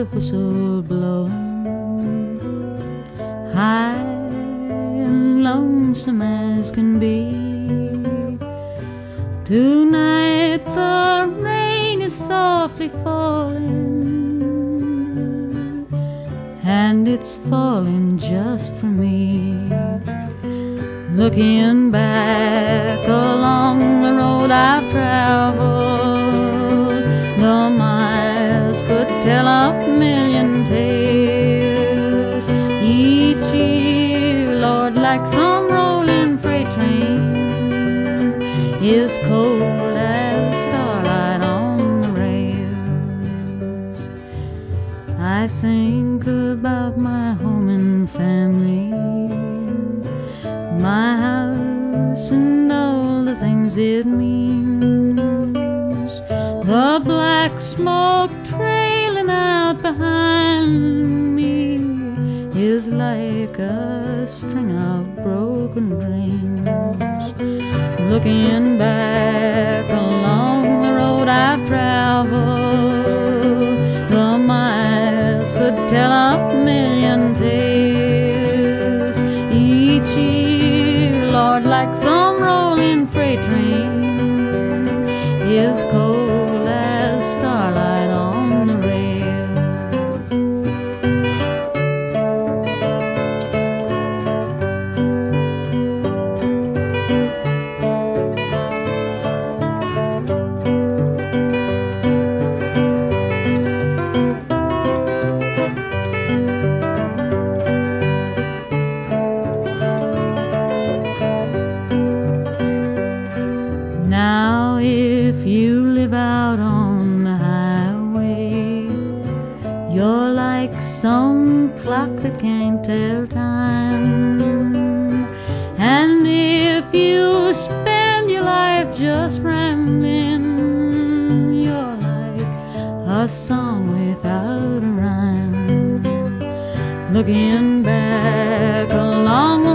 the whistle blowing, high and lonesome as can be. Tonight the rain is softly falling, and it's falling just for me. Looking back along the road I've traveled, tell a million tales. Each year, Lord, like some rolling freight train, is cold as starlight on the rails. I think about my home and family my house and all the things it means. The black smoke trailing out behind me is like a string of broken dreams. Looking back along the road I've traveled, the miles could tell a million tales. Each year, Lord, like some rolling freight train, is cold like some clock that can't tell time. And if you spend your life just rambling, you're like a song without a rhyme. Looking back along the